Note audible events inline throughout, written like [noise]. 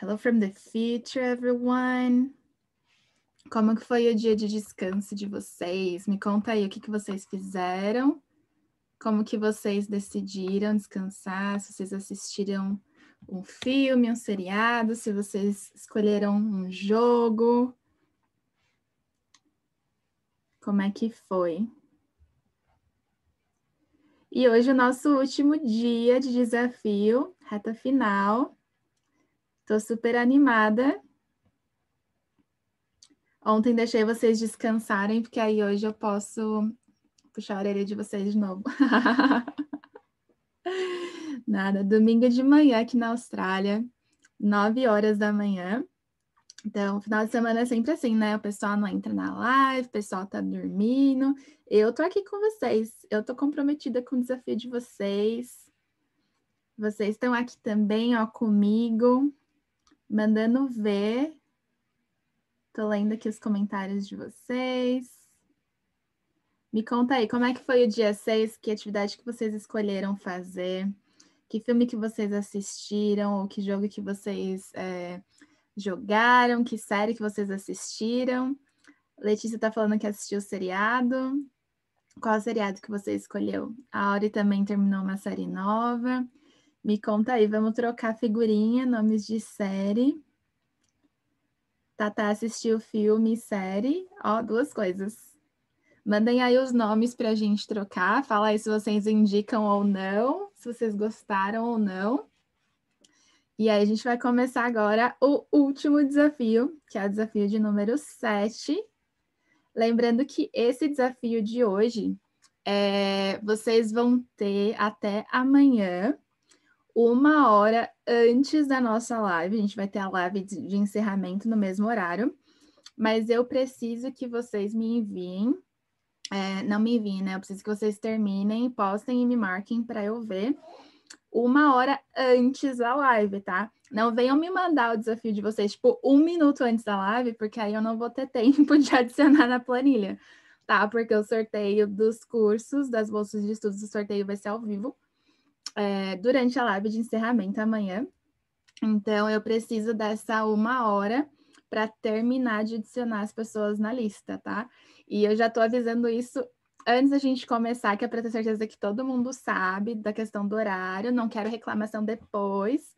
Hello from the future, everyone. Como que foi o dia de descanso de vocês? Me conta aí o que, que vocês fizeram, como que vocês decidiram descansar, se vocês assistiram um filme, um seriado, se vocês escolheram um jogo. Como é que foi? E hoje é o nosso último dia de desafio, reta final. Estou super animada. Ontem deixei vocês descansarem, porque aí hoje eu posso puxar a orelha de vocês de novo. [laughs] Nada, domingo de manhã aqui na Austrália, 9 horas da manhã. Então, final de semana é sempre assim, né? O pessoal não entra na live, o pessoal tá dormindo. Eu tô aqui com vocês. Eu tô comprometida com o desafio de vocês. Vocês estão aqui também, ó, comigo mandando ver. Tô lendo aqui os comentários de vocês. Me conta aí, como é que foi o dia 6? Que atividade que vocês escolheram fazer? Que filme que vocês assistiram? Ou que jogo que vocês é, jogaram? Que série que vocês assistiram? Letícia tá falando que assistiu o seriado. Qual seriado que você escolheu? A Auri também terminou uma série nova. Me conta aí, vamos trocar figurinha, nomes de série. Tata assistiu filme e série. Ó, duas coisas. Mandem aí os nomes para a gente trocar. Fala aí se vocês indicam ou não, se vocês gostaram ou não. E aí a gente vai começar agora o último desafio, que é o desafio de número 7. Lembrando que esse desafio de hoje, é, vocês vão ter até amanhã uma hora antes da nossa live. A gente vai ter a live de, encerramento no mesmo horário, mas eu preciso que vocês me enviem. É, não me enviem, né? Eu preciso que vocês terminem, postem e me marquem para eu ver uma hora antes da live, tá? Não venham me mandar o desafio de vocês, tipo, um minuto antes da live, porque aí eu não vou ter [laughs] tempo de adicionar na planilha, tá? Porque o sorteio dos cursos, das bolsas de estudos, o sorteio vai ser ao vivo é, durante a live de encerramento amanhã. Então, eu preciso dessa uma hora para terminar de adicionar as pessoas na lista, tá? E eu já estou avisando isso antes da gente começar, que é para ter certeza que todo mundo sabe da questão do horário. Não quero reclamação depois,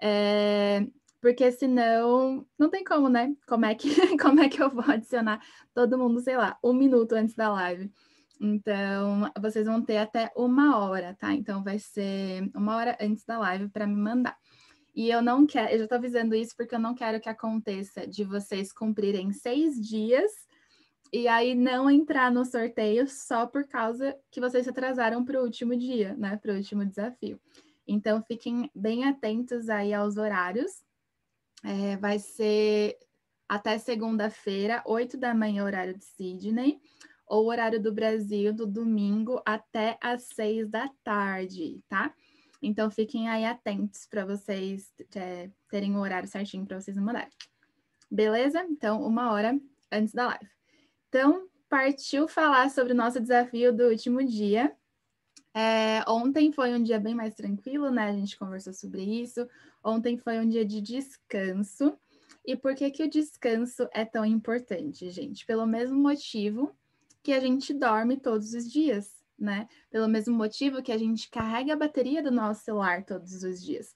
é, porque senão não tem como, né? Como é que [laughs] como é que eu vou adicionar todo mundo, sei lá, um minuto antes da live? Então, vocês vão ter até uma hora, tá? Então, vai ser uma hora antes da live para me mandar. E eu não quero, eu já estou avisando isso porque eu não quero que aconteça de vocês cumprirem seis dias e aí não entrar no sorteio só por causa que vocês se atrasaram para o último dia, né? Para o último desafio. Então, fiquem bem atentos aí aos horários. É, vai ser até segunda-feira, 8 da manhã, horário de Sydney ou horário do Brasil do domingo até às seis da tarde, tá? Então fiquem aí atentos para vocês é, terem o horário certinho para vocês mandarem. Beleza? Então, uma hora antes da live. Então, partiu falar sobre o nosso desafio do último dia. É, ontem foi um dia bem mais tranquilo, né? A gente conversou sobre isso. Ontem foi um dia de descanso. E por que, que o descanso é tão importante, gente? Pelo mesmo motivo que a gente dorme todos os dias, né? Pelo mesmo motivo que a gente carrega a bateria do nosso celular todos os dias.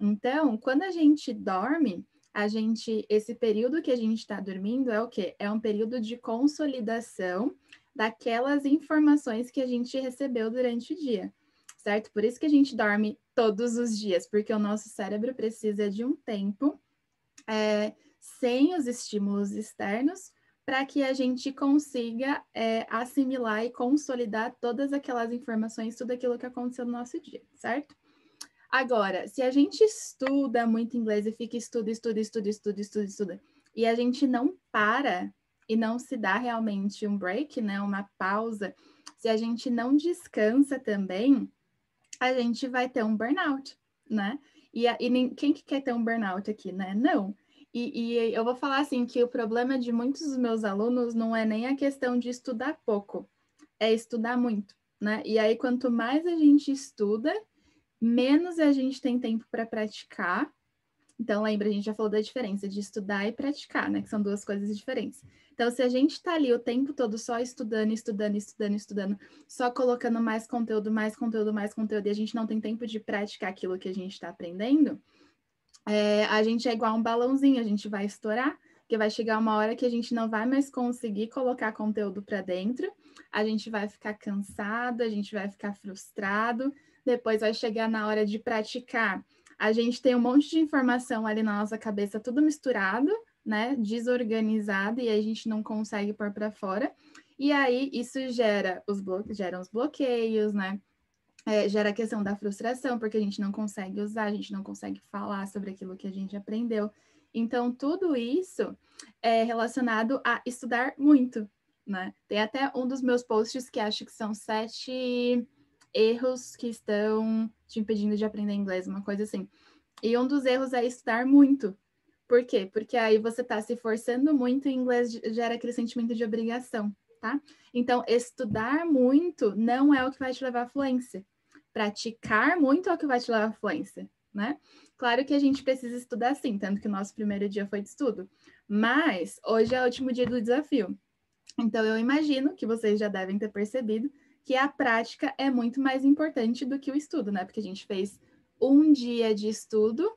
Então, quando a gente dorme, a gente, esse período que a gente está dormindo é o quê? É um período de consolidação daquelas informações que a gente recebeu durante o dia, certo? Por isso que a gente dorme todos os dias, porque o nosso cérebro precisa de um tempo é, sem os estímulos externos para que a gente consiga é, assimilar e consolidar todas aquelas informações, tudo aquilo que aconteceu no nosso dia, certo? Agora, se a gente estuda muito inglês e fica estuda, estuda, estuda, estuda, estuda, estuda, e a gente não para e não se dá realmente um break, né, uma pausa, se a gente não descansa também, a gente vai ter um burnout, né? E, e quem que quer ter um burnout aqui, né? Não. E, e, eu vou falar assim que o problema de muitos dos meus alunos não é nem a questão de estudar pouco, é estudar muito, né? E aí, quanto mais a gente estuda, menos a gente tem tempo para praticar, Então, lembra, a gente já falou da diferença de estudar e praticar, né? Que são duas coisas diferentes. Então, se a gente está ali o tempo todo só estudando, estudando, estudando, estudando, só colocando mais conteúdo, mais conteúdo, mais conteúdo, e a gente não tem tempo de praticar aquilo que a gente está aprendendo, é, a gente é igual um balãozinho, a gente vai estourar, porque vai chegar uma hora que a gente não vai mais conseguir colocar conteúdo para dentro, a gente vai ficar cansado, a gente vai ficar frustrado, depois vai chegar na hora de praticar a gente tem um monte de informação ali na nossa cabeça, tudo misturado, né? Desorganizado, e a gente não consegue pôr para fora. E aí isso gera os, blo gera os bloqueios, né? É, gera a questão da frustração, porque a gente não consegue usar, a gente não consegue falar sobre aquilo que a gente aprendeu. Então, tudo isso é relacionado a estudar muito, né? Tem até um dos meus posts que acho que são sete erros que estão te impedindo de aprender inglês, uma coisa assim. E um dos erros é estudar muito. Por quê? Porque aí você está se forçando muito e inglês gera aquele sentimento de obrigação, tá? Então, estudar muito não é o que vai te levar à fluência. Praticar muito é o que vai te levar à fluência, né? Claro que a gente precisa estudar sim, tanto que o nosso primeiro dia foi de estudo. Mas hoje é o último dia do desafio. Então, eu imagino que vocês já devem ter percebido que a prática é muito mais importante do que o estudo, né? Porque a gente fez um dia de estudo,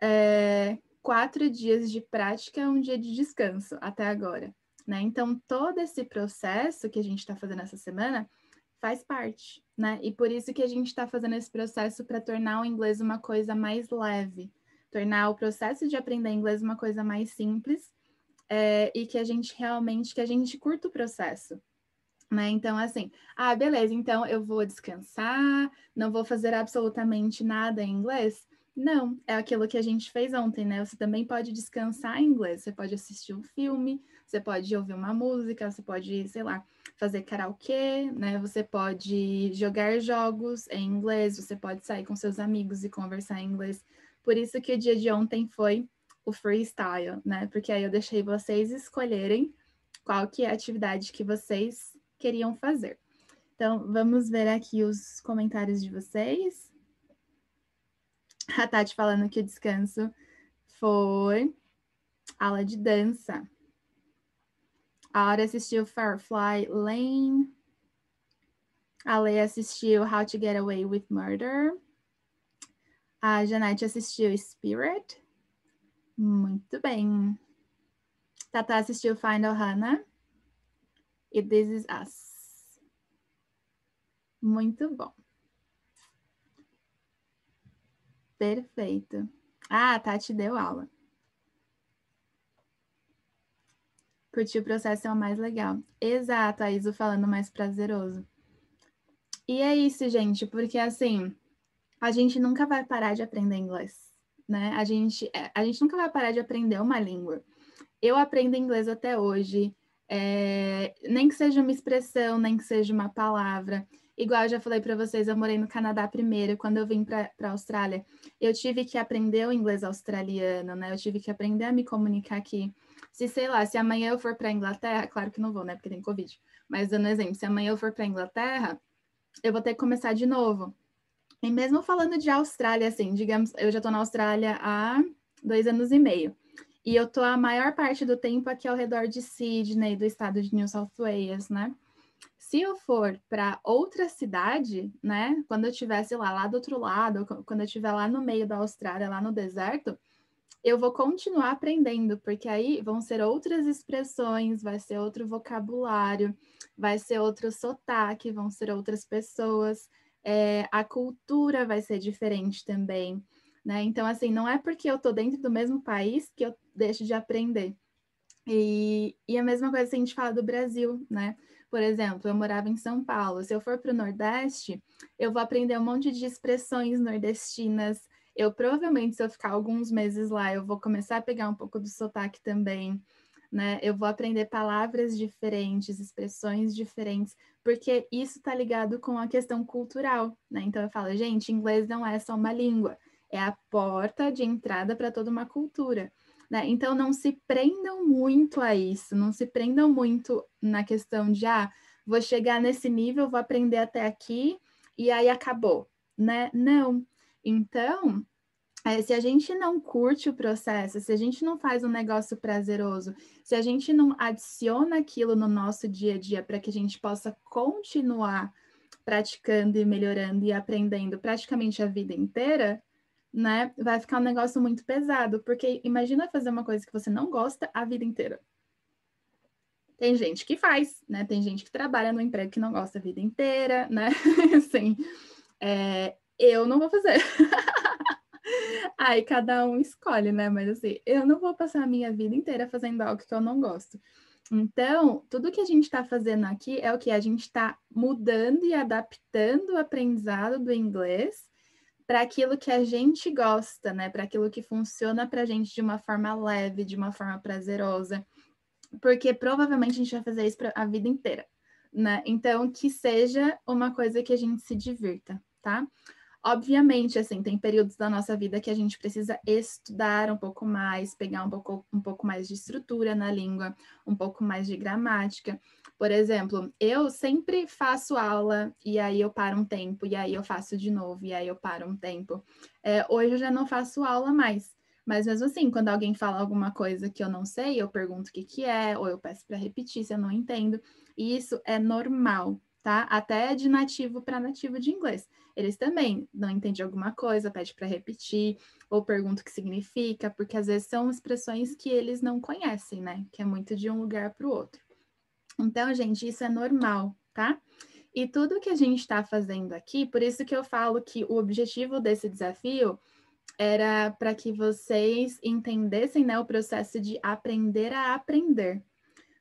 é, quatro dias de prática, um dia de descanso até agora, né? Então, todo esse processo que a gente está fazendo essa semana faz parte, né? E por isso que a gente está fazendo esse processo para tornar o inglês uma coisa mais leve, tornar o processo de aprender inglês uma coisa mais simples é, e que a gente realmente, que a gente curta o processo, né? Então, assim, ah, beleza, então eu vou descansar, não vou fazer absolutamente nada em inglês. Não, é aquilo que a gente fez ontem, né? Você também pode descansar em inglês, você pode assistir um filme, você pode ouvir uma música, você pode, sei lá, fazer karaokê, né? Você pode jogar jogos em inglês, você pode sair com seus amigos e conversar em inglês. Por isso que o dia de ontem foi o freestyle, né? Porque aí eu deixei vocês escolherem qual que é a atividade que vocês queriam fazer. Então, vamos ver aqui os comentários de vocês. A Tati falando que o descanso foi aula de dança. A Hora assistiu Firefly Lane. A Leia assistiu How to Get Away with Murder. A Janete assistiu Spirit. Muito bem. Tata assistiu Final Hannah e This Is Us. Muito bom. Perfeito. Ah, a Tati deu aula. Curtir o processo é o mais legal. Exato, a Iso falando mais prazeroso. E é isso, gente, porque assim, a gente nunca vai parar de aprender inglês, né? A gente, é, a gente nunca vai parar de aprender uma língua. Eu aprendo inglês até hoje, é, nem que seja uma expressão, nem que seja uma palavra. Igual eu já falei para vocês, eu morei no Canadá primeiro, quando eu vim para a Austrália, eu tive que aprender o inglês australiano, né? Eu tive que aprender a me comunicar aqui. Se, sei lá, se amanhã eu for para a Inglaterra, claro que não vou, né? Porque tem Covid. Mas dando exemplo, se amanhã eu for para a Inglaterra, eu vou ter que começar de novo. E mesmo falando de Austrália, assim, digamos, eu já estou na Austrália há dois anos e meio. E eu tô a maior parte do tempo aqui ao redor de Sydney, do estado de New South Wales, né? Se eu for para outra cidade, né? Quando eu estivesse lá, lá do outro lado, quando eu estiver lá no meio da Austrália, lá no deserto, eu vou continuar aprendendo, porque aí vão ser outras expressões, vai ser outro vocabulário, vai ser outro sotaque, vão ser outras pessoas, é, a cultura vai ser diferente também. Né? Então, assim, não é porque eu estou dentro do mesmo país que eu deixo de aprender. E, e a mesma coisa se a gente fala do Brasil, né? Por exemplo, eu morava em São Paulo. Se eu for para o Nordeste, eu vou aprender um monte de expressões nordestinas. Eu provavelmente, se eu ficar alguns meses lá, eu vou começar a pegar um pouco do sotaque também. Né? Eu vou aprender palavras diferentes, expressões diferentes, porque isso está ligado com a questão cultural, né? Então eu falo, gente, inglês não é só uma língua, é a porta de entrada para toda uma cultura. Né? Então, não se prendam muito a isso, não se prendam muito na questão de, ah, vou chegar nesse nível, vou aprender até aqui e aí acabou, né? Não. Então, é, se a gente não curte o processo, se a gente não faz um negócio prazeroso, se a gente não adiciona aquilo no nosso dia a dia para que a gente possa continuar praticando e melhorando e aprendendo praticamente a vida inteira, né? Vai ficar um negócio muito pesado, porque imagina fazer uma coisa que você não gosta a vida inteira. Tem gente que faz, né? Tem gente que trabalha no emprego que não gosta a vida inteira, né? [laughs] Sim. É, eu não vou fazer. [laughs] Aí cada um escolhe, né? Mas assim, eu não vou passar a minha vida inteira fazendo algo que eu não gosto. Então, tudo que a gente está fazendo aqui é o que? A gente está mudando e adaptando o aprendizado do inglês para aquilo que a gente gosta, né? Para aquilo que funciona para a gente de uma forma leve, de uma forma prazerosa. Porque provavelmente a gente vai fazer isso a vida inteira, né? Então, que seja uma coisa que a gente se divirta, tá? Obviamente, assim, tem períodos da nossa vida que a gente precisa estudar um pouco mais, pegar um pouco, um pouco mais de estrutura na língua, um pouco mais de gramática. Por exemplo, eu sempre faço aula e aí eu paro um tempo, e aí eu faço de novo, e aí eu paro um tempo. É, hoje eu já não faço aula mais, mas mesmo assim, quando alguém fala alguma coisa que eu não sei, eu pergunto o que, que é, ou eu peço para repetir se eu não entendo. E isso é normal, tá? Até de nativo para nativo de inglês. Eles também não entendem alguma coisa, pede para repetir, ou pergunta o que significa, porque às vezes são expressões que eles não conhecem, né? Que é muito de um lugar para o outro. Então, gente, isso é normal, tá? E tudo que a gente está fazendo aqui, por isso que eu falo que o objetivo desse desafio era para que vocês entendessem né, o processo de aprender a aprender.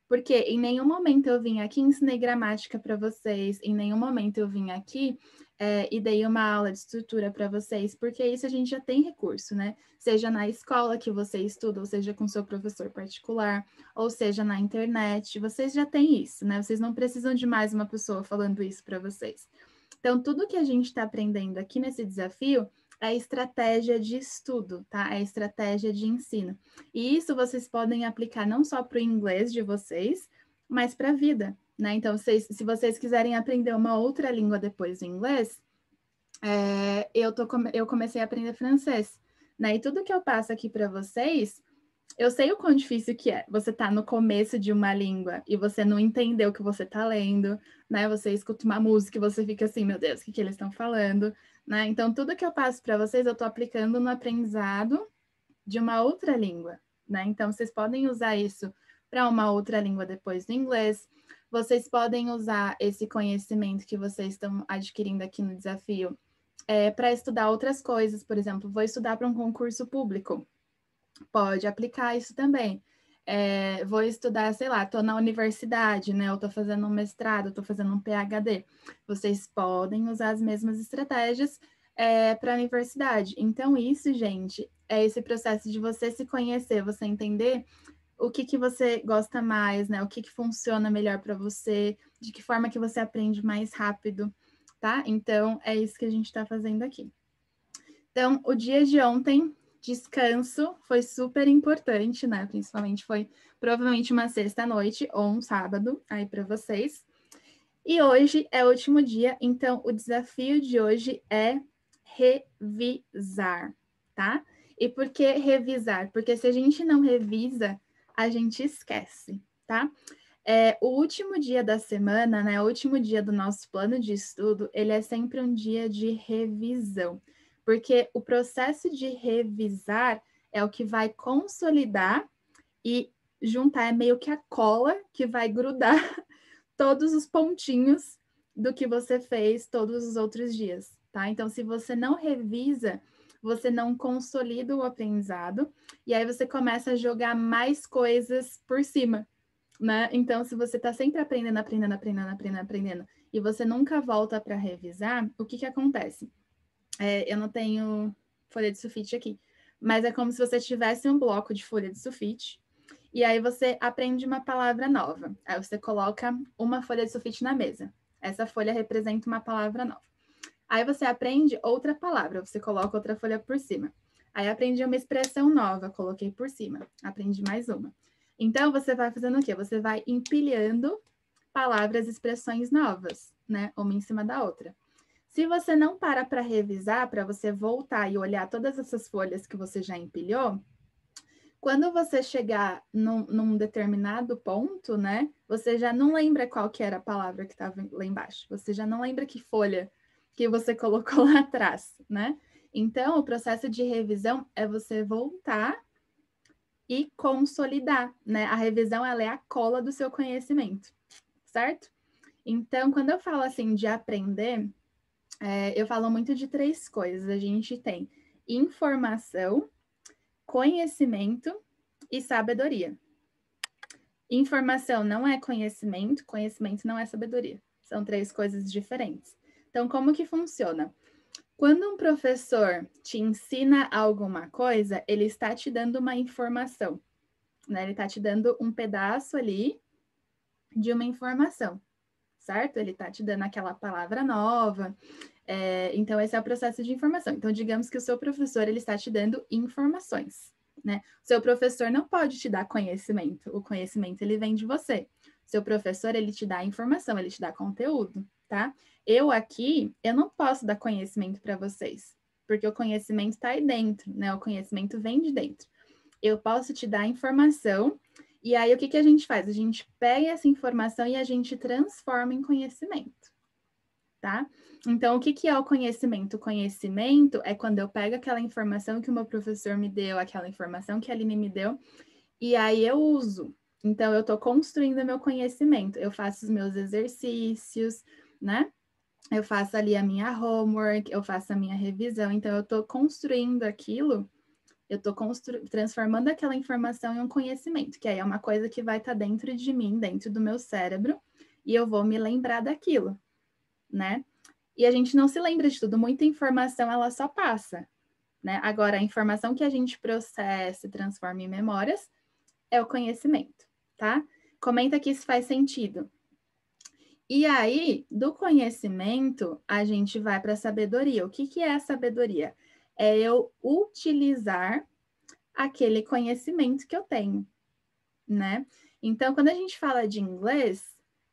Porque em nenhum momento eu vim aqui ensinei gramática para vocês, em nenhum momento eu vim aqui é, e dei uma aula de estrutura para vocês, porque isso a gente já tem recurso, né? Seja na escola que você estuda, ou seja com seu professor particular, ou seja na internet, vocês já têm isso, né? Vocês não precisam de mais uma pessoa falando isso para vocês. Então, tudo que a gente está aprendendo aqui nesse desafio é estratégia de estudo, tá? É estratégia de ensino. E isso vocês podem aplicar não só para o inglês de vocês, mas para a vida, né? Então, vocês, se vocês quiserem aprender uma outra língua depois do inglês, é, eu, tô, eu comecei a aprender francês, né? E tudo que eu passo aqui para vocês, eu sei o quão difícil que é. Você tá no começo de uma língua e você não entendeu o que você tá lendo, né? Você escuta uma música e você fica assim, meu Deus, o que, que eles estão falando? Né? Então, tudo que eu passo para vocês, eu estou aplicando no aprendizado de uma outra língua. Né? Então, vocês podem usar isso para uma outra língua depois do inglês. Vocês podem usar esse conhecimento que vocês estão adquirindo aqui no desafio é, para estudar outras coisas. Por exemplo, vou estudar para um concurso público. Pode aplicar isso também é, vou estudar, sei lá, estou na universidade, né? Eu estou fazendo um mestrado, estou fazendo um PhD. Vocês podem usar as mesmas estratégias é, para a universidade. Então, isso, gente, é esse processo de você se conhecer, você entender o que, que você gosta mais, né? O que, que funciona melhor para você, de que forma que você aprende mais rápido, tá? Então, é isso que a gente está fazendo aqui. Então, o dia de ontem descanso foi super importante, né? Principalmente foi provavelmente uma sexta-noite ou um sábado aí para vocês. E hoje é o último dia, então o desafio de hoje é revisar, tá? E por que revisar? Porque se a gente não revisa, a gente esquece, tá? É, o último dia da semana, né? O último dia do nosso plano de estudo, ele é sempre um dia de revisão porque o processo de revisar é o que vai consolidar e juntar, é meio que a cola que vai grudar [laughs] todos os pontinhos do que você fez todos os outros dias, tá? Então, se você não revisa, você não consolida o aprendizado e aí você começa a jogar mais coisas por cima, né? Então, se você está sempre aprendendo, aprendendo, aprendendo, aprendendo, aprendendo e você nunca volta para revisar, o que que acontece? É, eu não tenho folha de sulfite aqui, mas é como se você tivesse um bloco de folha de sulfite e aí você aprende uma palavra nova. Aí você coloca uma folha de sulfite na mesa. Essa folha representa uma palavra nova. Aí você aprende outra palavra, você coloca outra folha por cima. Aí aprendi uma expressão nova, coloquei por cima. Aprendi mais uma. Então você vai fazendo o quê? Você vai empilhando palavras, expressões novas, né? Uma em cima da outra. Se você não para para revisar, para você voltar e olhar todas essas folhas que você já empilhou, quando você chegar num, num, determinado ponto, né, você já não lembra qual que era a palavra que estava lá embaixo. Você já não lembra que folha que você [laughs] colocou lá atrás, né? Então, o processo de revisão é você voltar e consolidar, né? A revisão ela é a cola do seu conhecimento, certo? Então, quando eu falo assim de aprender, é, eu falo muito de três coisas. A gente tem informação, conhecimento e sabedoria. Informação não é conhecimento, conhecimento não é sabedoria. São três coisas diferentes. Então, como que funciona? Quando um professor te ensina alguma coisa, ele está te dando uma informação, né? Ele está te dando um pedaço ali de uma informação, certo? Ele está te dando aquela palavra nova. É, então, esse é o processo de informação. Então, digamos que o seu professor ele está te dando informações, né? O seu professor não pode te dar conhecimento. O conhecimento ele vem de você. Seu professor ele te dá informação, ele te dá conteúdo tá? Eu aqui, eu não posso dar conhecimento para vocês, porque o conhecimento está aí dentro, né? O conhecimento vem de dentro. Eu posso te dar informação, e aí o que, que a gente faz? A gente pega essa informação e a gente transforma em conhecimento, tá? Então, o que, que é o conhecimento? O conhecimento é quando eu pego aquela informação que o meu professor me deu, aquela informação que a Aline me deu, e aí eu uso. Então, eu estou construindo meu conhecimento. Eu faço os meus exercícios, né? Eu faço ali a minha homework, eu faço a minha revisão, então eu estou construindo aquilo, eu estou transformando aquela informação em um conhecimento, que aí é uma coisa que vai estar tá dentro de mim, dentro do meu cérebro, e eu vou me lembrar daquilo, né? E a gente não se lembra de tudo, muita informação ela só passa, né? Agora, a informação que a gente processa e transforma em memórias é o conhecimento, tá? Comenta aqui se faz sentido. E aí, do conhecimento, a gente vai para a sabedoria. O que, que é a sabedoria? É eu utilizar aquele conhecimento que eu tenho, né? Então, quando a gente fala de inglês,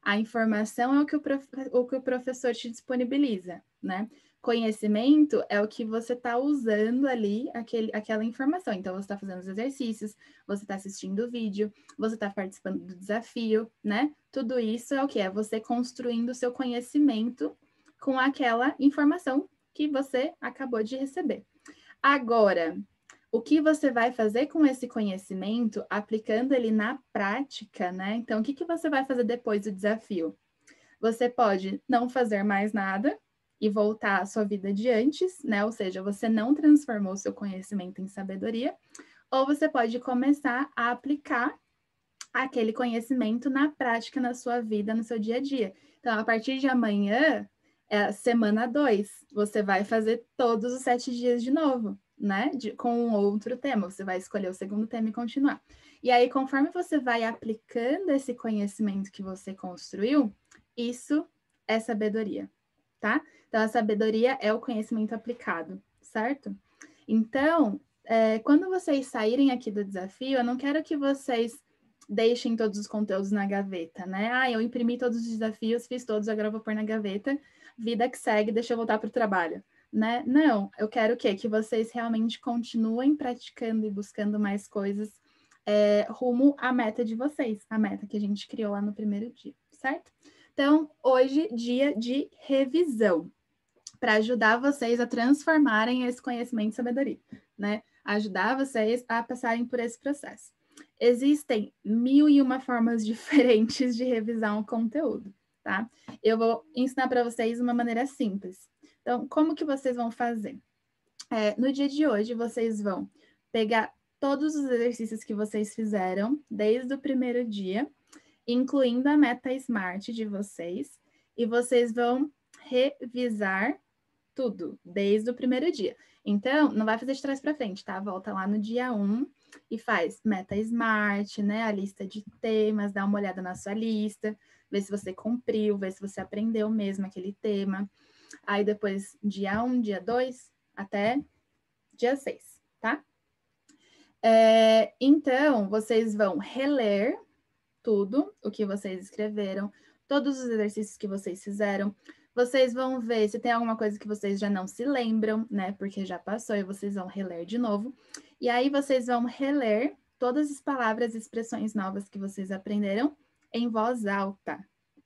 a informação é o que o, prof... o, que o professor te disponibiliza, né? Conhecimento é o que você está usando ali, aquele, aquela informação. Então, você está fazendo os exercícios, você está assistindo o vídeo, você está participando do desafio, né? Tudo isso é o que? É você construindo o seu conhecimento com aquela informação que você acabou de receber. Agora, o que você vai fazer com esse conhecimento, aplicando ele na prática, né? Então, o que, que você vai fazer depois do desafio? Você pode não fazer mais nada, e voltar à sua vida de antes, né? Ou seja, você não transformou seu conhecimento em sabedoria, ou você pode começar a aplicar aquele conhecimento na prática, na sua vida, no seu dia a dia. Então, a partir de amanhã, é semana 2, você vai fazer todos os sete dias de novo, né? De, com um outro tema. Você vai escolher o segundo tema e continuar. E aí, conforme você vai aplicando esse conhecimento que você construiu, isso é sabedoria, tá? Então, a sabedoria é o conhecimento aplicado, certo? Então, é, quando vocês saírem aqui do desafio, eu não quero que vocês deixem todos os conteúdos na gaveta, né? Ah, eu imprimi todos os desafios, fiz todos, agora vou pôr na gaveta, vida que segue, deixa eu voltar para o trabalho, né? Não, eu quero o quê? Que vocês realmente continuem praticando e buscando mais coisas é, rumo à meta de vocês, a meta que a gente criou lá no primeiro dia, certo? Então, hoje, dia de revisão para ajudar vocês a transformarem esse conhecimento em sabedoria, né? Ajudar vocês a passarem por esse processo. Existem mil e uma formas [laughs] diferentes de revisar um conteúdo, tá? Eu vou ensinar para vocês uma maneira simples. Então, como que vocês vão fazer? É, no dia de hoje, vocês vão pegar todos os exercícios que vocês fizeram desde o primeiro dia, incluindo a meta SMART de vocês, e vocês vão revisar tudo, desde o primeiro dia. Então, não vai fazer de trás para frente, tá? Volta lá no dia 1 e faz meta smart, né? A lista de temas, dá uma olhada na sua lista, vê se você cumpriu, vê se você aprendeu mesmo aquele tema. Aí depois, dia 1, dia 2, até dia 6, tá? É, então, vocês vão reler tudo o que vocês escreveram, todos os exercícios que vocês fizeram, Vocês vão ver se tem alguma coisa que vocês já não se lembram, né? Porque já passou e vocês vão reler de novo. E aí vocês vão reler todas as palavras e expressões novas que vocês aprenderam em voz alta,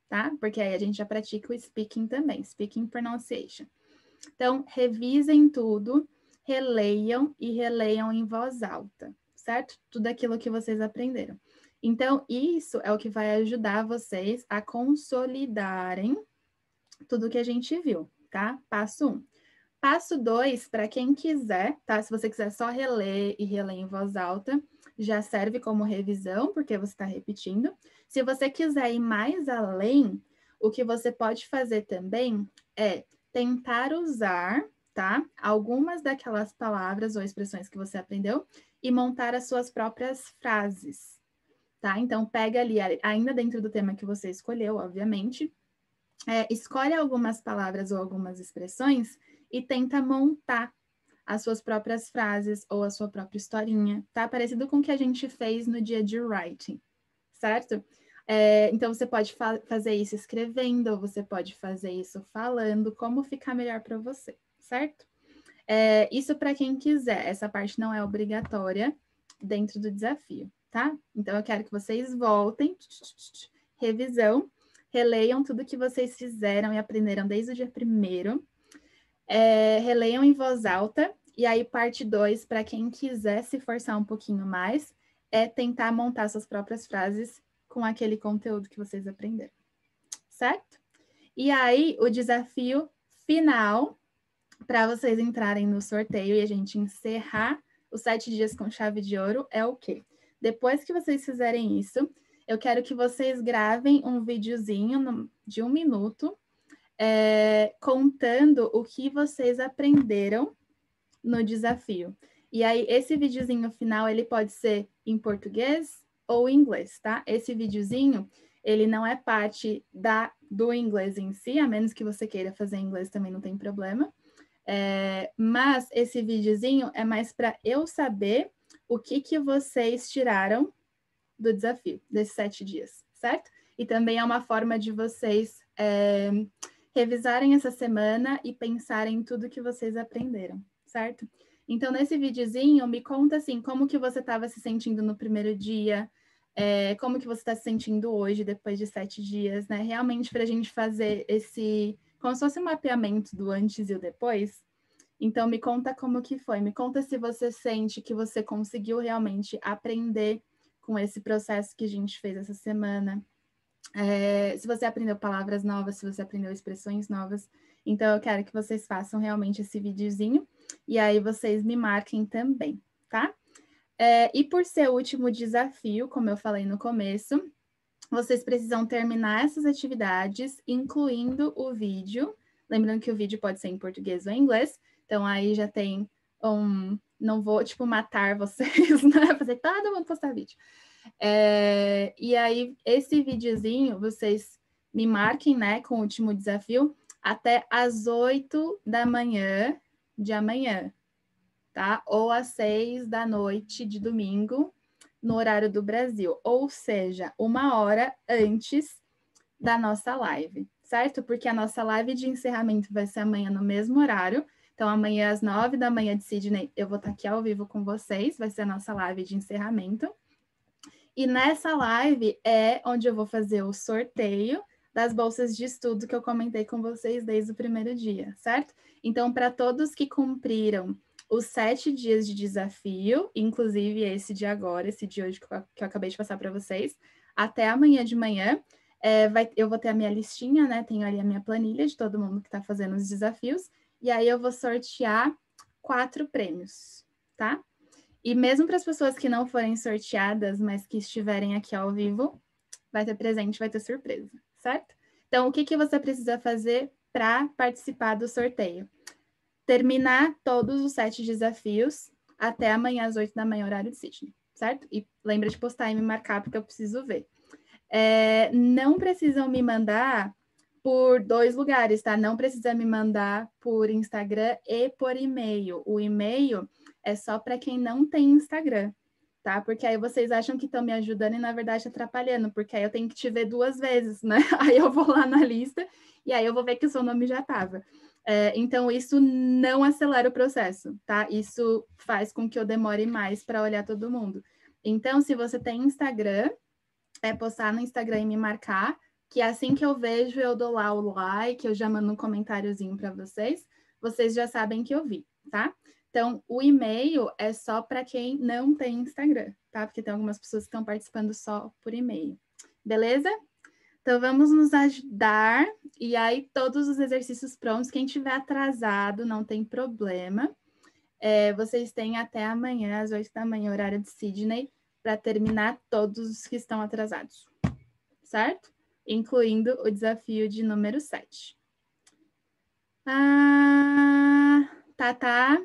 tá? Porque aí a gente já pratica o speaking também, speaking pronunciation. Então, revisem tudo, releiam e releiam em voz alta, certo? Tudo aquilo que vocês aprenderam. Então, isso é o que vai ajudar vocês a consolidarem tudo que a gente viu, tá? Passo um. Passo dois, para quem quiser, tá? Se você quiser só reler e reler em voz alta, já serve como revisão, porque você está repetindo. Se você quiser ir mais além, o que você pode fazer também é tentar usar, tá? Algumas daquelas palavras ou expressões que você aprendeu e montar as suas próprias frases, tá? Então, pega ali, ainda dentro do tema que você escolheu, obviamente, é, escolhe algumas palavras ou algumas expressões e tenta montar as suas próprias frases ou a sua própria historinha, tá? Parecido com o que a gente fez no dia de writing, certo? É, então, você pode fa fazer isso escrevendo, ou você pode fazer isso falando, como ficar melhor para você, certo? É, isso para quem quiser, essa parte não é obrigatória dentro do desafio, tá? Então, eu quero que vocês voltem, revisão, releiam tudo que vocês fizeram e aprenderam desde o dia primeiro, é, releiam em voz alta, e aí parte 2, para quem quiser se forçar um pouquinho mais, é tentar montar suas próprias frases com aquele conteúdo que vocês aprenderam, certo? E aí, o desafio final para vocês entrarem no sorteio e a gente encerrar os sete dias com chave de ouro é o quê? Depois que vocês fizerem isso, eu quero que vocês gravem um videozinho de um minuto é, contando o que vocês aprenderam no desafio. E aí, esse videozinho final, ele pode ser em português ou em inglês, tá? Esse videozinho, ele não é parte da, do inglês em si, a menos que você queira fazer inglês também não tem problema. É, mas esse videozinho é mais para eu saber o que, que vocês tiraram do desafio, desses sete dias, certo? E também é uma forma de vocês é, revisarem essa semana e pensarem em tudo que vocês aprenderam, certo? Então, nesse videozinho, me conta assim, como que você estava se sentindo no primeiro dia, é, como que você está se sentindo hoje, depois de sete dias, né? Realmente para a gente fazer esse, como se fosse um mapeamento do antes e o depois. Então, me conta como que foi, me conta se você sente que você conseguiu realmente aprender com esse processo que a gente fez essa semana, é, se você aprendeu palavras novas, se você aprendeu expressões novas. Então, eu quero que vocês façam realmente esse videozinho e aí vocês me marquem também, tá? É, e por ser o último desafio, como eu falei no começo, vocês precisam terminar essas atividades, incluindo o vídeo. Lembrando que o vídeo pode ser em português ou em inglês, então aí já tem um. Não vou, tipo, matar vocês, [laughs] né? Fazer todo mundo postar vídeo. É, e aí, esse videozinho, vocês me marquem, né, com o último desafio, até às 8 da manhã de amanhã, tá? Ou às 6 da noite de domingo, no horário do Brasil. Ou seja, uma hora antes da nossa live, certo? Porque a nossa live de encerramento vai ser amanhã no mesmo horário. Então, amanhã às 9 da manhã de Sydney, eu vou estar aqui ao vivo com vocês, vai ser a nossa live de encerramento. E nessa live é onde eu vou fazer o sorteio das bolsas de estudo que eu comentei com vocês desde o primeiro dia, certo? Então, para todos que cumpriram os sete dias de desafio, inclusive esse de agora, esse de hoje que eu, que eu acabei de passar para vocês, até amanhã de manhã, é, vai, eu vou ter a minha listinha, né? Tenho ali a minha planilha de todo mundo que está fazendo os desafios, e aí eu vou sortear quatro prêmios, tá? E mesmo para as pessoas que não forem sorteadas, mas que estiverem aqui ao vivo, vai ter presente, vai ter surpresa, certo? Então, o que, que você precisa fazer para participar do sorteio? Terminar todos os sete desafios até amanhã às oito da manhã, horário de Sydney, certo? E lembra de postar e me marcar, porque eu preciso ver. É, não precisam me mandar por dois lugares, tá? Não precisa me mandar por Instagram e por e-mail. O e-mail é só para quem não tem Instagram, tá? Porque aí vocês acham que estão me ajudando e na verdade atrapalhando, porque aí eu tenho que te ver duas vezes, né? [laughs] Aí eu vou lá na lista e aí eu vou ver que o seu nome já estava. É, então, isso não acelera o processo, tá? Isso faz com que eu demore mais para olhar todo mundo. Então, se você tem Instagram, é postar no Instagram e me marcar, que assim que eu vejo, eu dou lá o like, eu já mando um comentáriozinho para vocês, vocês já sabem que eu vi, tá? Então, o e-mail é só para quem não tem Instagram, tá? Porque tem algumas pessoas que estão participando só por e-mail. Beleza? Então, vamos nos ajudar. E aí, todos os exercícios prontos. Quem tiver atrasado, não tem problema. É, vocês têm até amanhã, às 8 da manhã, horário de Sydney, para terminar todos os que estão atrasados. Certo? Incluindo o desafio de número 7. Ah, tá, tá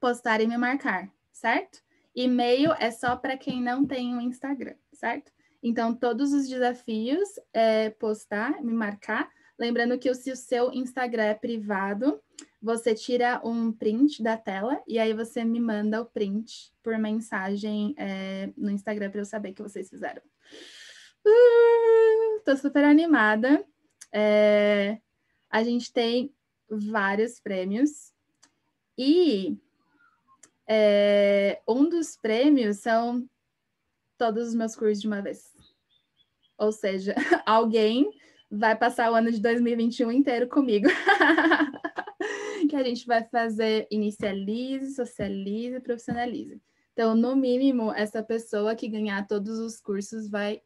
postar e me marcar, certo? E-mail é só para quem não tem o um Instagram, certo? Então, todos os desafios é postar, me marcar. Lembrando que se o seu Instagram é privado, você tira um print da tela e aí você me manda o print por mensagem é, no Instagram para eu saber que vocês fizeram. Uh, tô super animada. É, a gente tem vários prêmios e é, um dos prêmios são todos os meus cursos de uma vez. Ou seja, [laughs] alguém vai passar o ano de 2021 inteiro comigo. [laughs] que a gente vai fazer inicialize, socialize, profissionalize. Então, no mínimo, essa pessoa que ganhar todos os cursos vai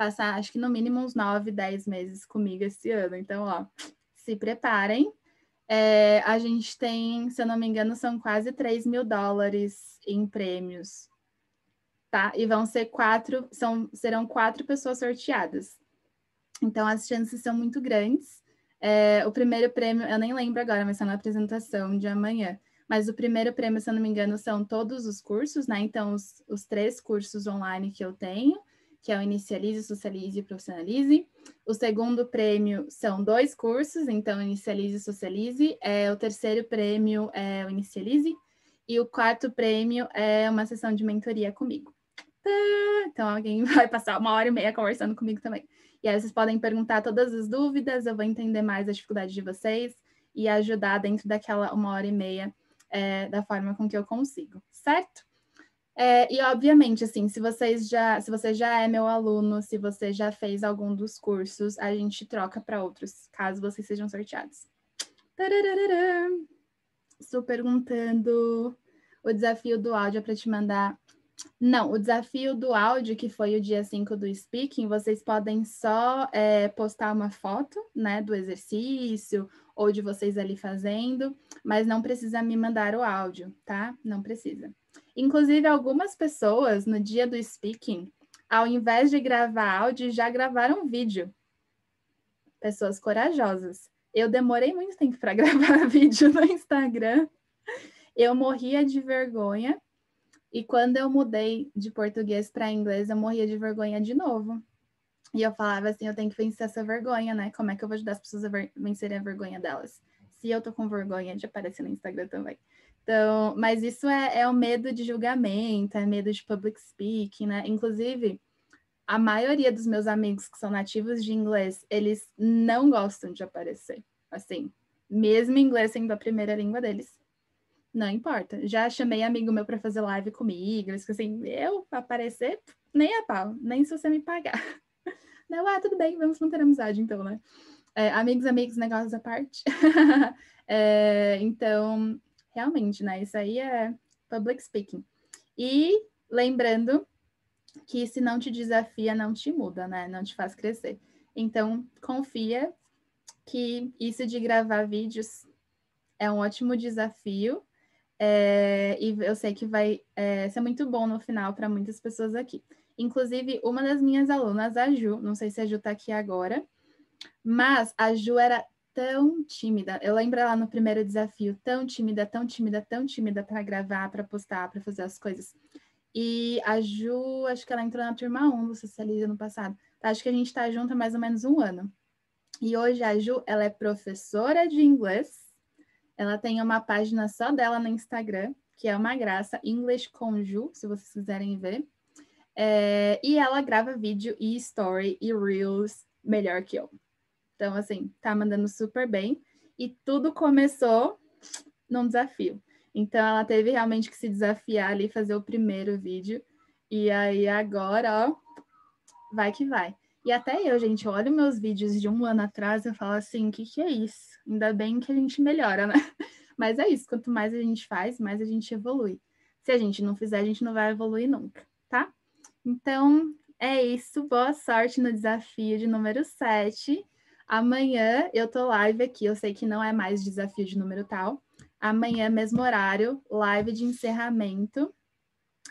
passar, acho que no mínimo uns 9, 10 meses comigo esse ano. Então, ó, se preparem. É, a gente tem, se eu não me engano, são quase 3 mil dólares em prêmios. Tá? E vão ser quatro, são, serão quatro pessoas sorteadas. Então, as chances são muito grandes. É, o primeiro prêmio, eu nem lembro agora, mas está na apresentação de amanhã. Mas o primeiro prêmio, se eu não me engano, são todos os cursos, né? Então, os, os três cursos online que eu tenho que é o Inicialize, Socialize e Profissionalize. O segundo prêmio são dois cursos, então Inicialize e Socialize. É, o terceiro prêmio é o Inicialize. E o quarto prêmio é uma sessão de mentoria comigo. Então, alguém [laughs] vai passar uma hora e meia conversando comigo também. E aí vocês podem perguntar todas as dúvidas, eu vou entender mais a dificuldade de vocês e ajudar dentro daquela uma hora e meia é, da forma com que eu consigo, certo? É, e obviamente, assim, se vocês já, se você já é meu aluno, se você já fez algum dos cursos, a gente troca para outros, caso vocês sejam sorteados. Estou perguntando o desafio do áudio é para te mandar. Não, o desafio do áudio, que foi o dia 5 do speaking, vocês podem só é, postar uma foto, né, do exercício ou de vocês ali fazendo, mas não precisa me mandar o áudio, tá? Não precisa. Inclusive, algumas pessoas no dia do speaking, ao invés de gravar áudio, já gravaram vídeo. Pessoas corajosas. Eu demorei muito tempo para [laughs] gravar vídeo no Instagram. Eu morria de vergonha. E quando eu mudei de português para inglês, eu morria de vergonha de novo. E eu falava assim, eu tenho que vencer essa vergonha, né? Como é que eu vou ajudar as pessoas a vencerem a vergonha delas? Se eu tô com vergonha de aparecer no Instagram também. Então, mas isso é, é o medo de julgamento, é medo de public speaking, né? Inclusive, a maioria dos meus amigos que são nativos de inglês, eles não gostam de aparecer, assim, mesmo inglês sendo a primeira língua deles. Não importa. Já chamei amigo meu para fazer live comigo, eles assim, eu aparecer nem a pau, nem se você me pagar. [laughs] Não, ah, tudo bem, vamos manter amizade então, né? É, amigos, amigos, negócios à parte. [laughs] é, então, realmente, né? Isso aí é public speaking. E lembrando que se não te desafia, não te muda, né? Não te faz crescer. Então, confia que isso de gravar vídeos é um ótimo desafio. É, e eu sei que vai é, ser muito bom no final para muitas pessoas aqui. Inclusive, uma das minhas alunas, a Ju, não sei se a Ju está aqui agora, mas a Ju era tão tímida. Eu lembro ela no primeiro desafio, tão tímida, tão tímida, tão tímida para gravar, para postar, para fazer as coisas. E a Ju, acho que ela entrou na turma 1 do Socializa no passado. Acho que a gente está junto há mais ou menos um ano. E hoje a Ju, ela é professora de inglês. Ela tem uma página só dela no Instagram, que é uma graça, English com Ju, se vocês quiserem ver. É, e ela grava vídeo e story e reels melhor que eu. Então, assim, tá mandando super bem. E tudo começou num desafio. Então, ela teve realmente que se desafiar ali, fazer o primeiro vídeo. E aí, agora, ó, vai que vai. E até eu, gente, olho meus vídeos de um ano atrás e falo assim, o que, que é isso? Ainda bem que a gente melhora, né? [laughs] Mas é isso, quanto mais a gente faz, mais a gente evolui. Se a gente não fizer, a gente não vai evoluir nunca, tá? Então, é isso. Boa sorte no desafio de número 7. Amanhã eu tô live aqui. Eu sei que não é mais desafio de número tal. Amanhã, mesmo horário, live de encerramento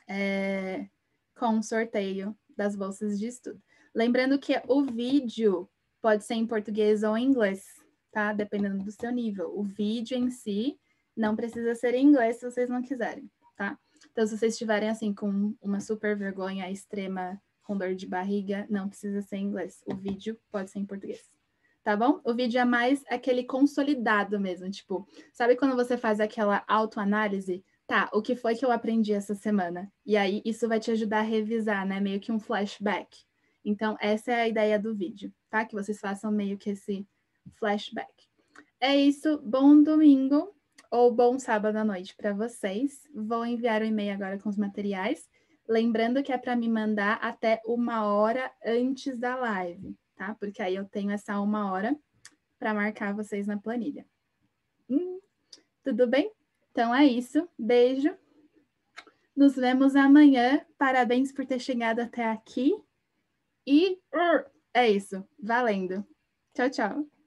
é, com sorteio das bolsas de estudo. Lembrando que o vídeo pode ser em português ou em inglês, tá? Dependendo do seu nível. O vídeo em si não precisa ser em inglês se vocês não quiserem, tá? Então, se vocês estiverem assim com uma super vergonha extrema, com dor de barriga, não precisa ser em inglês. O vídeo pode ser em português. Tá bom? O vídeo é mais aquele consolidado mesmo, tipo, sabe quando você faz aquela autoanálise? Tá, o que foi que eu aprendi essa semana? E aí isso vai te ajudar a revisar, né? Meio que um flashback. Então, essa é a ideia do vídeo, tá? Que vocês façam meio que esse flashback. É isso, bom domingo ou bom sábado à noite para vocês. Vou enviar o um e-mail agora com os materiais. Lembrando que é para me mandar até uma hora antes da live, tá? Porque aí eu tenho essa uma hora para marcar vocês na planilha. Hum, tudo bem? Então é isso. Beijo. Nos vemos amanhã. Parabéns por ter chegado até aqui. E é isso. Valendo. Tchau, tchau.